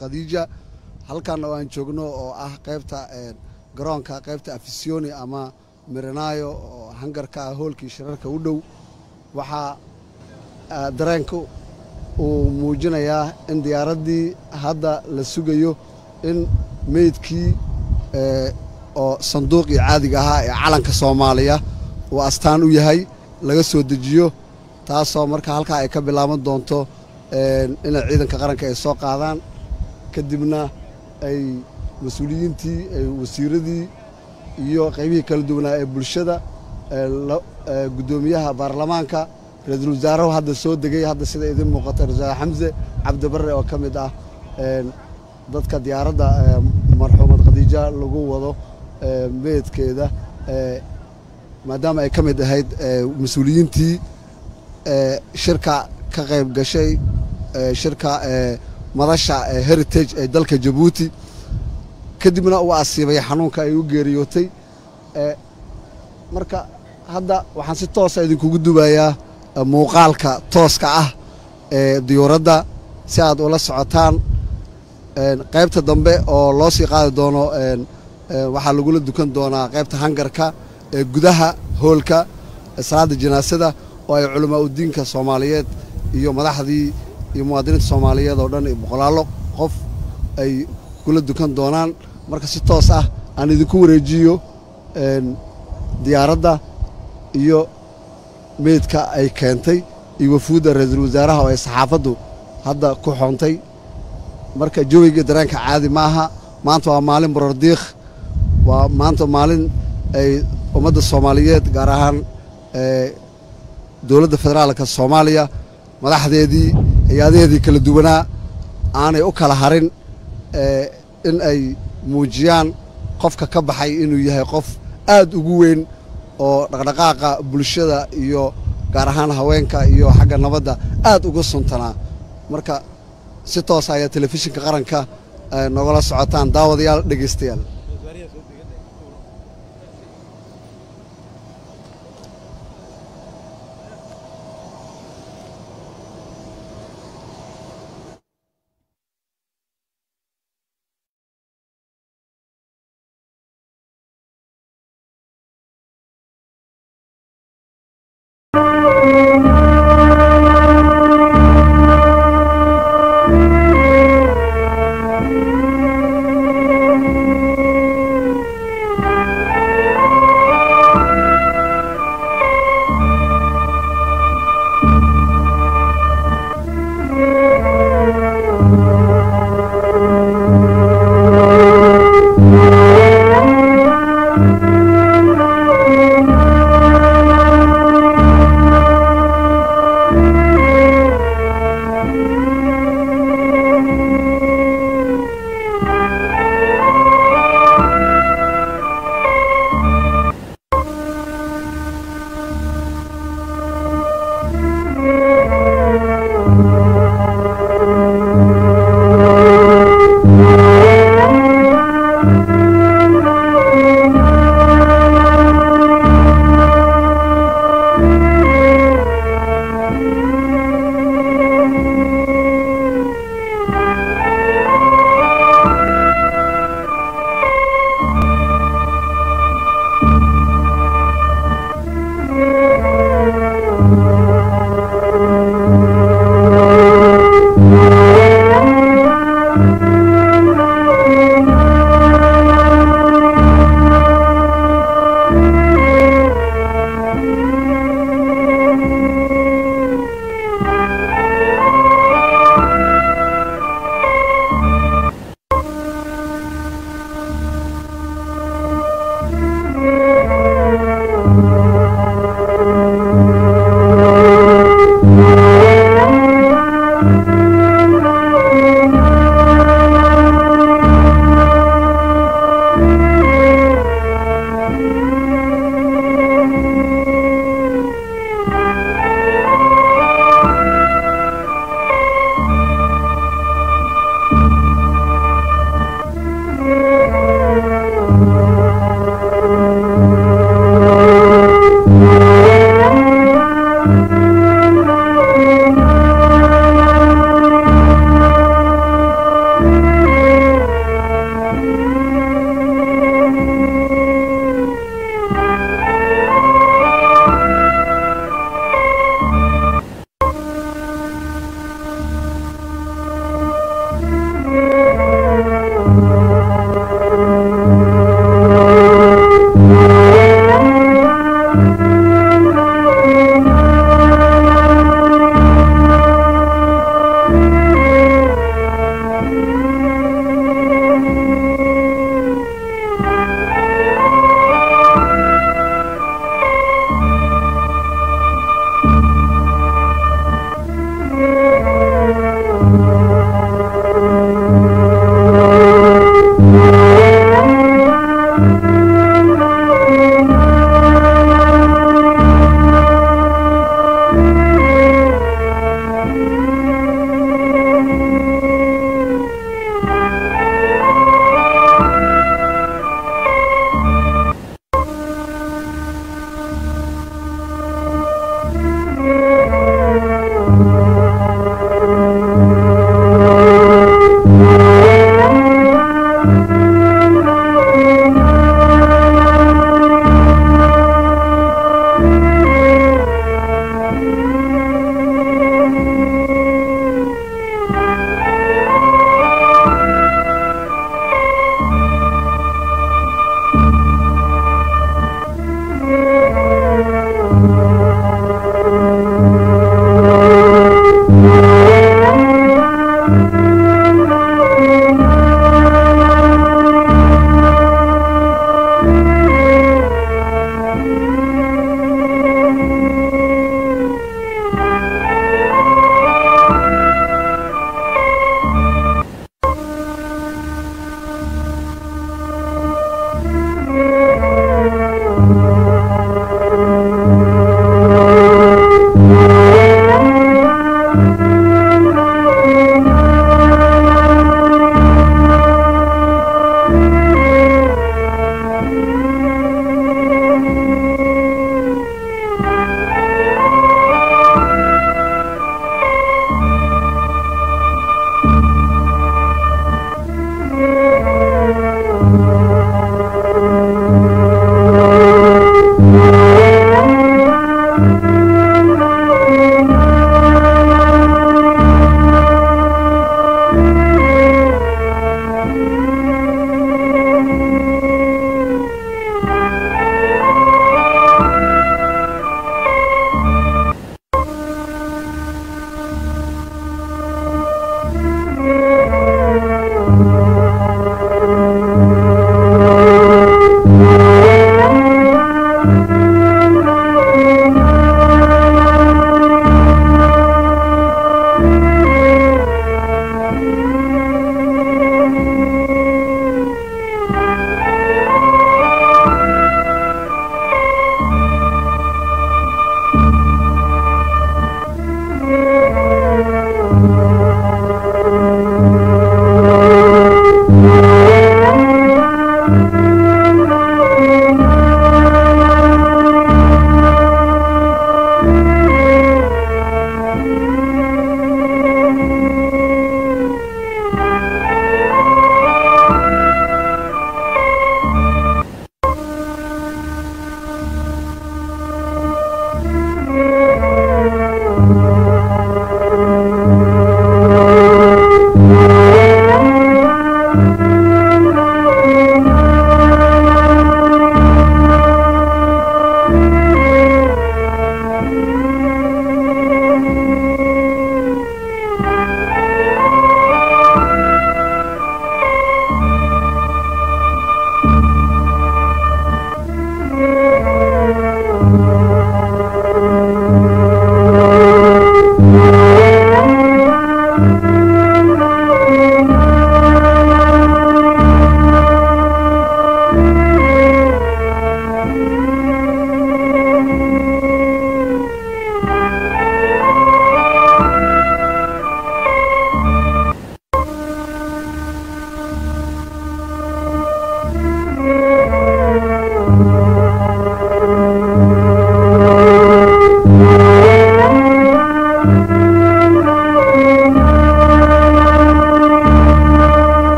khadiija halkan oo aan joogno oo ah qaybta garoonka qaybta afisioni ama miranaayo oo hangarka ah hoolkii shirarka u dhow. Waxaa dareenka uu muujinayaa in diyaaraddii hadda la sugayo in meydkii oo sanduuqii caadiga ahaa ee calanka soomaaliya uu astaan u yahay laga soo dejiyo taasoo marka halkaa ay ka bilaaban doonto inay ciidanka qaranka ay soo qaadaan kadibna ay mas'uuliyiintii wasiiradii iyo qaybihii kala duwanaa ee bulshada guddoomiyaha baarlamaanka ra'iisul wasaarahu hadda soo degay hadda sida idin muuqata wasaare xamse cabdibarre oo ka mid ah dadka diyaaradda marxuumad khadiija lagu wado meedkeeda maadaama ay ka mid ahayd mas'uuliyiintii shirka ka qayb gashay shirka madasha heritage ee dalka jabuuti kadibna uu asiibay xanuunka ay u geeriyootay. Marka hadda waxaan si toosa idinkugu dubayaa muuqaalka tooska ah ee diyuuradda si aad ula socotaan. Qaybta dambe oo loo sii qaadi doono waxaa lagula dukan doonaa qaybta hangarka ee gudaha hoolka salaadda janaasada oo ay culamaa udiinka soomaaliyeed iyo madaxdii iyo muwaadiniinta soomaaliyeed oo dhan boqolaallo qof ay kula dukan doonaan. Marka si toos ah aan idinku wareejiyo diyaaradda iyo meydka ay keentay iyo wafuudda ra'iisul wasaaraha oo ay saxaafaddu hadda ku xoontay. Marka jawiga dareenka caadi ma aha maanta waa maalin borordiikh waa maanta maalin ay ummadda soomaaliyeed gaar ahaan dowladda federaalka soomaaliya madaxdeedii hay'adaheedii kala duwanaa aanay u kala harin in ay muujiyaan qofka ka baxay inuu yahay qof aad ugu weyn oo dhaqdhaqaaqa bulshada iyo gaar ahaan haweenka iyo xagga nabadda aad uga suntanaa marka si toos ayaa telefishinka qaranka nogala socotaan daawadayaal dhegaystayaal